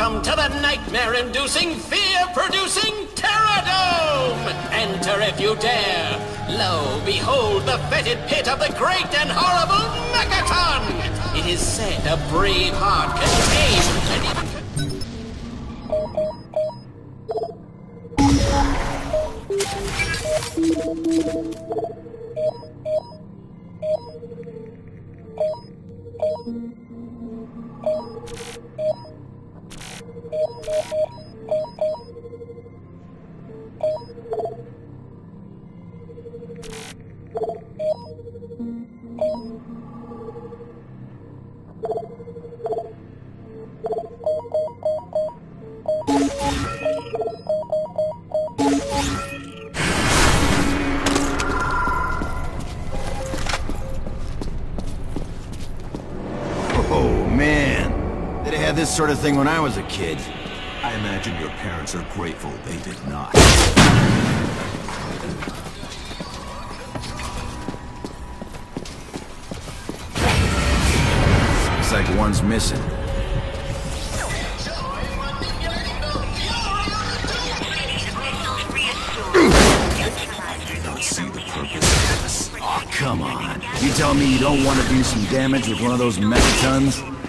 Welcome to the nightmare-inducing, fear-producing Terrordome! Enter if you dare. Lo, behold the fetid pit of the great and horrible Megaton! It is said a brave heart can Oh, this sort of thing when I was a kid. I imagine your parents are grateful they did not. Looks like one's missing. Not see the purpose. Oh, come on. You tell me you don't want to do some damage with one of those megatons?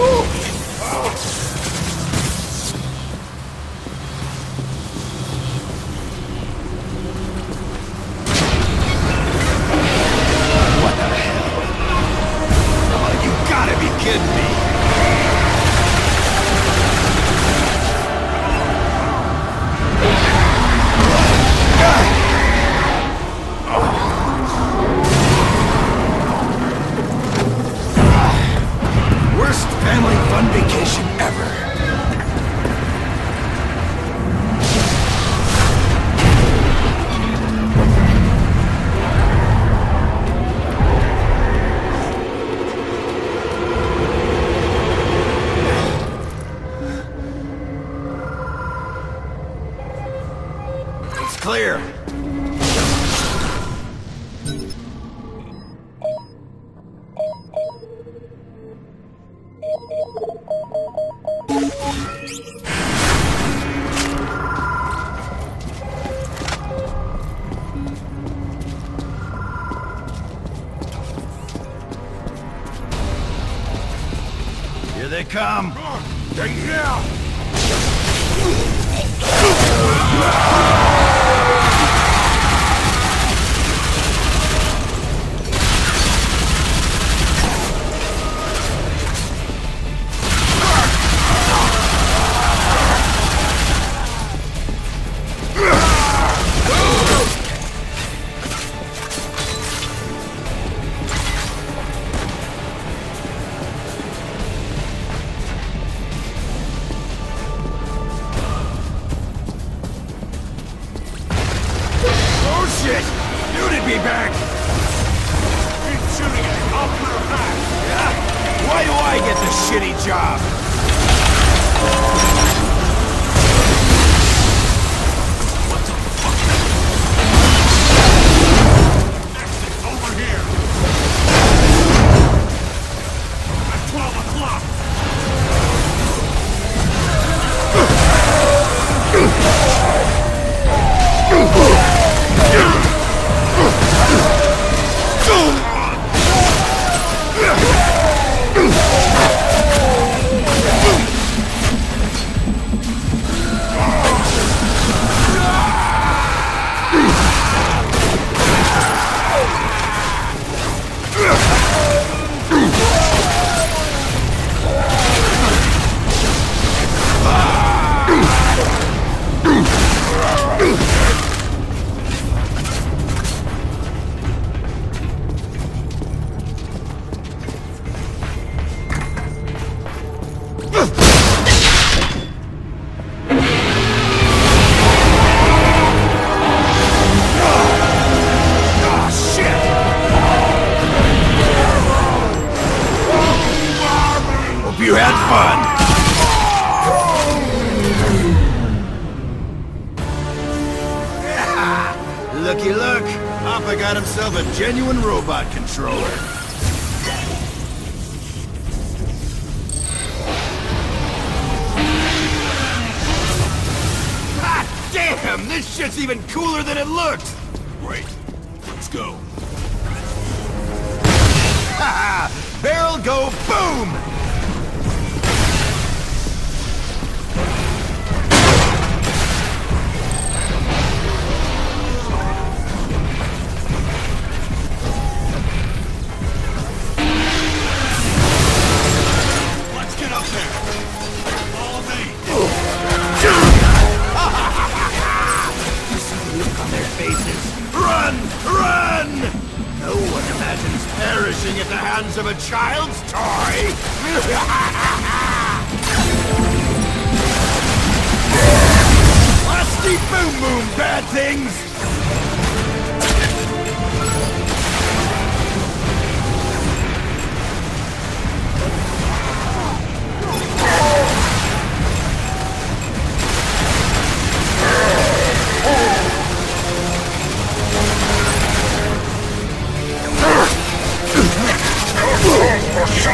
You come. Yeah. Oh himself a genuine robot controller. Ah, damn! This shit's even cooler than it looked! Great. Let's go. Ha Ha Barrel go boom! Run! Run! No one imagines perishing at the hands of a child's toy! Lusty boom boom, bad things! Boom!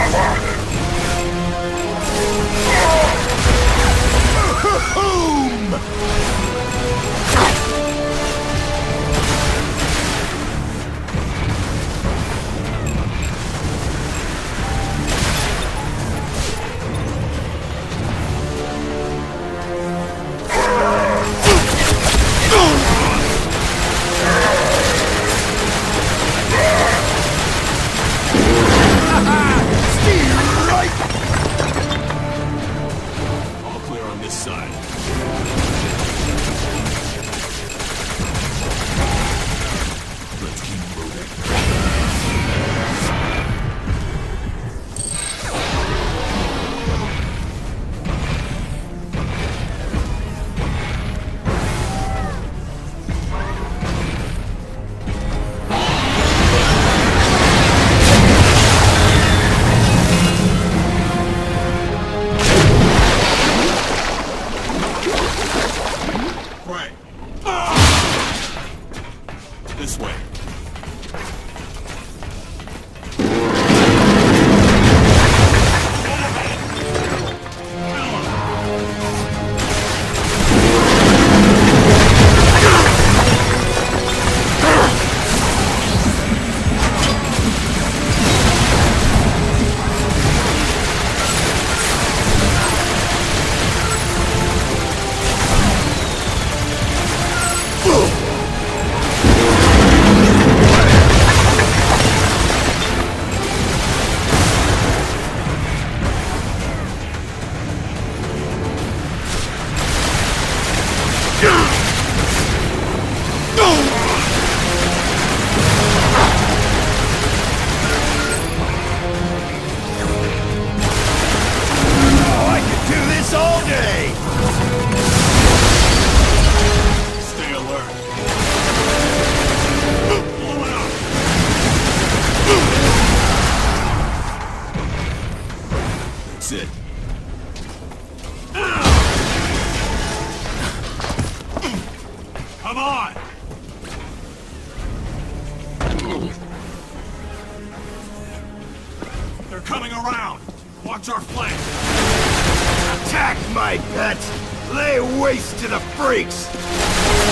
Freaks!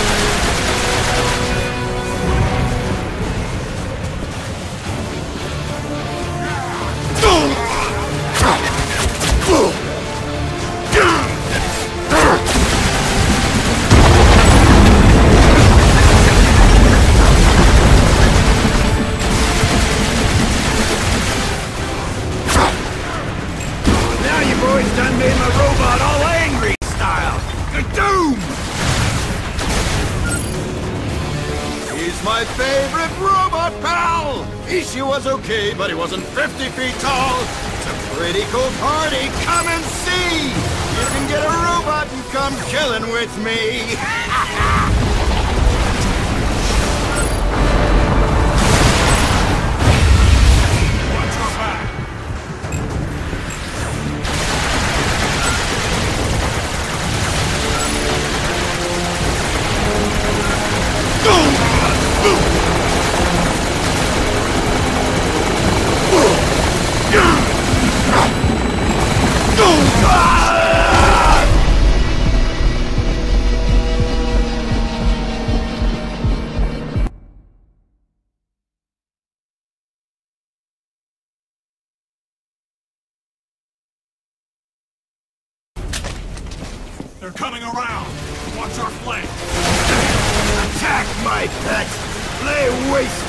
My favorite robot pal! Ishi was okay, but he wasn't 50 feet tall. It's a pretty cool party, come and see! You can get a robot and come chillin' with me!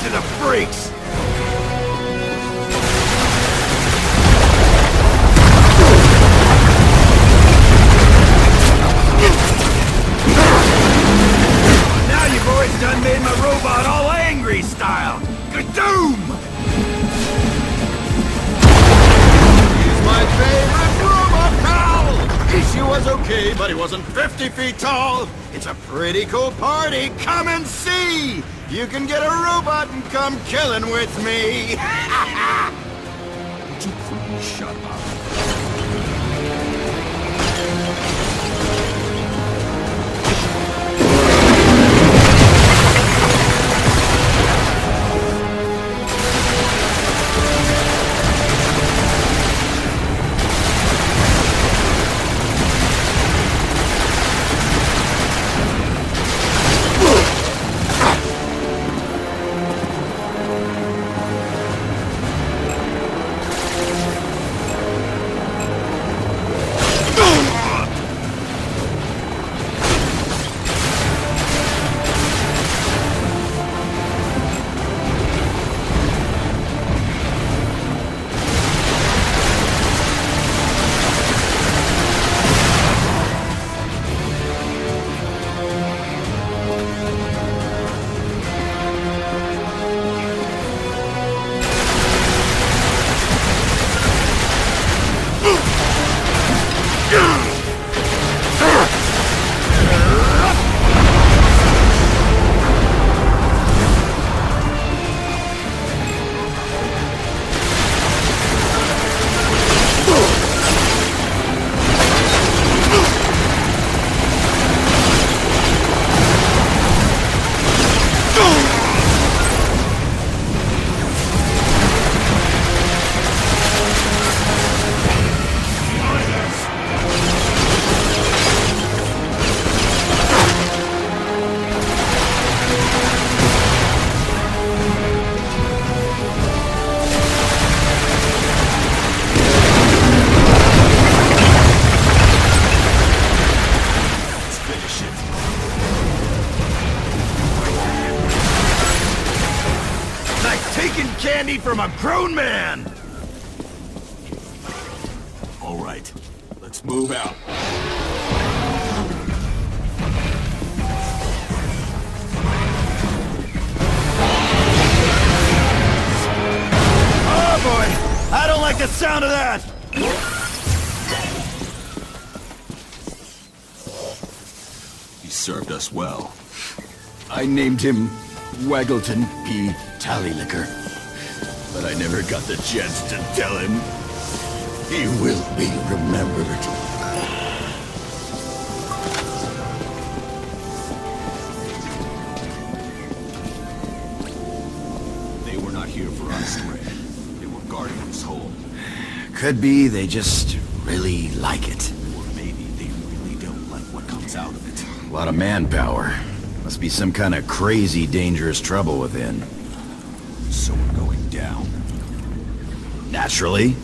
to the freaks! Now you boys done made my robot all angry style! Kadoom! He's my favorite robot pal! Ishi was okay, but he wasn't 50 feet tall. It's a pretty cool party, come and see! You can get a robot and come chillin' with me! Would you shut up? Behind a grown man! All right, let's move out. Oh boy! I don't like the sound of that! He served us well. I named him Waggleton P. Tallylicker. I never got the chance to tell him. He will be remembered. They were not here for us, Ray. They were guarding this hole. Could be they just really like it. Or maybe they really don't like what comes out of it. A lot of manpower. Must be some kind of crazy dangerous trouble within. So Naturally.